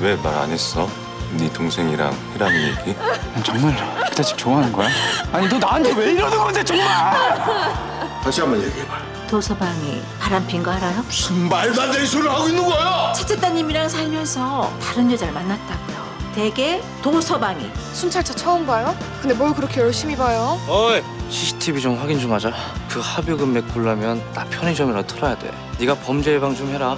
왜 말 안 했어? 네 동생이랑 희랑이 얘기? 난 정말 그다 집 좋아하는 거야? 아니 너 나한테 왜 이러는 건데 정말? 다시 한 번 얘기해봐. 도서방이 바람핀 거 알아요? 무슨 말도 안 되는 소리를 하고 있는 거야? 첫째 따님이랑 살면서 다른 여자를 만났다고요. 대개 도서방이 순찰차 처음 봐요? 근데 뭘 그렇게 열심히 봐요? 어이 CCTV 좀 확인 좀 하자 그 합의 금액 보려면 나 편의점이라 털어야 돼 네가 범죄 예방 좀 해라